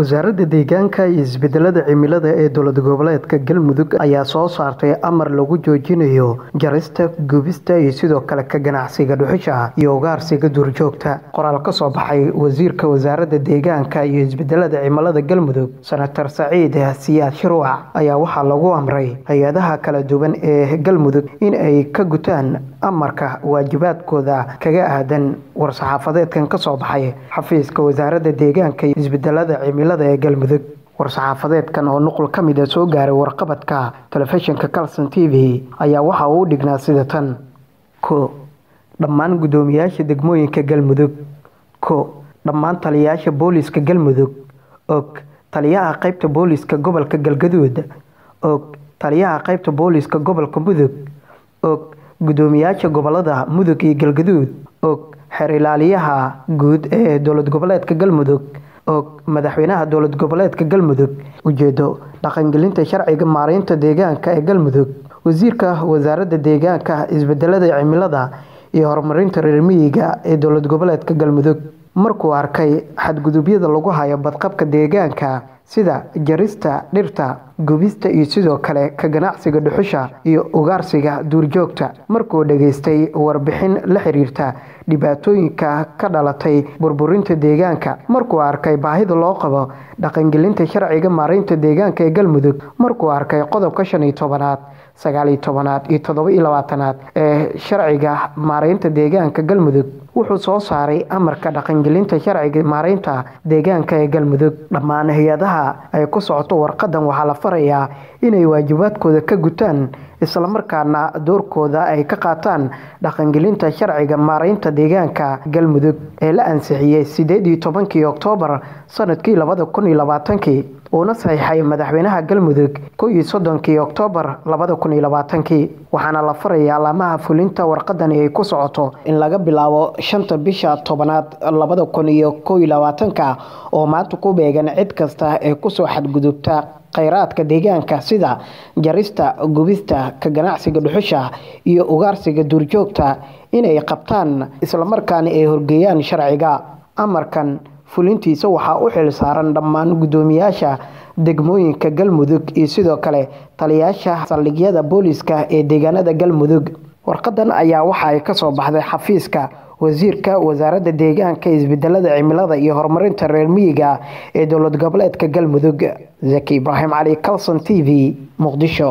Wasaaradda Deegaanka iyo Isbeddelka Cimilada ee Dowlad Goboleedka Galmudug ayaa soo saartay amar lagu joojinayo jarista, gubista iyo sidoo kale ka ganacsiga dhuxusha iyo ugaarsiga duurjoogta. Qoraal ka soo baxay Wasiirka Wasaaradda Deegaanka iyo Isbeddelka Cimilada Galmudug, Senator Saciid Siyaad Shirwac, ayaa waxaa lagu amray hay'adaha kala duwan ee Galmudug in ay ka gutaan amarka waajibaadkooda kaga aadan war-saxaafadeedkan ka soo baxay xafiiska Wasaaradda Deegaanka iyo Isbeddelka Cimilada ee Galmudug. War-saxaafadeedkan oo nuqul ka mid ah soo gaaray warqabadka telefishinka Carlson TV ayaa waxa uu dhignaa sida tan: ko Dhammaan guddoomiyaasha degmooyinka Galmudug. ko Dhammaan taliyeyaasha booliiska Galmudug. og Taliyaha qaybta booliiska gobolka Galgaduud. og Taliyaha qaybta booliiska gobolka Mudug. og Guddoomiyaasha gobollada Mudug iyo Galgaduud. og Xeer Ilaaliyaha Guud ee Dowlad Goboleedka Galmudug. og Madaxweynaha Dowlad Goboleedka Galmudug. Ujeedo: Dhaqangelinta sharciga maaraynta deegaanka ee Galmudug. Wasiirka Wasaaradda Deegaanka, Isbeddelka Cimilada iyo Horumarinta Reer Miyiga ee Dowlad Goboleedka Galmudug markuu arkay xadgudubyada lagu hayo badqabka deegaanka sida jarista dhirta, gubista iyo sidoo kale ka ganacsiga dhuxusha iyo ugaarsiga duurjoogta. Markuu dhageystay warbixin la xiriirta dhibaatooyinka ka dhalatay burburinta deegaanka. Markuu arkay baahida loo qabo dhaqangelinta sharciga maaraynta deegaanka ee Galmudug. Markuu arkay qodobka shan iyo tobanaad, sagaal iyo tobanaad iyo toddoba iyo labaatanaad ee sharciga maaraynta deegaanka Galmudug, wuxuu soo saaray amarka dhaqangelinta sharciga maaraynta deegaanka ee Galmudug. Dhammaan hay'adaha ay ku socoto warqaddan waxaa la farayaa inay waajibaadkooda ka gutaan isla markaana doorkooda ay ka qaataan dhaqangelinta sharciga maaraynta deegaanka Galmudug ee la ansixiyay sideed iyo tobankii Oktoobar sannadkii labada kun iyo labaatankii uuna saxiixay Madaxweynaha Galmudug kow iyo soddonkii Oktoobar labada kun iyo labaatankii. Waxaana la farayaa laamaha fulinta warqaddani ay ku socoto in laga bilaabo shanta bisha tobnaad labada kun iyo kow iyo labaatanka oo maanta ku beegan cid kasta ee ku soo xadgudubta kheyraadka deegaanka sida jarista, gubista, ka ganacsiga dhuxusha iyo ugaarsiga duurjoogta inay qabtaan isla markaana ay horgeeyaan sharciga. Amarkan fulintiisa waxaa u xil saaran dhammaan guddoomiyaasha degmooyinka Galmudug iyo sidoo kale taliyeyaasha saldhigyada booliiska ee deegaanada Galmudug. Warqaddan ayaa waxa ay ka soo baxday xafiiska Wasiirka Wasaaradda Deegaanka, Isbeddelka Cimilada iyo Horumarinta Reer Miyiga ee Dowlad Goboleedka Galmudug. Zaki Ibraahim Cali, Carlson TV, Muqdisho.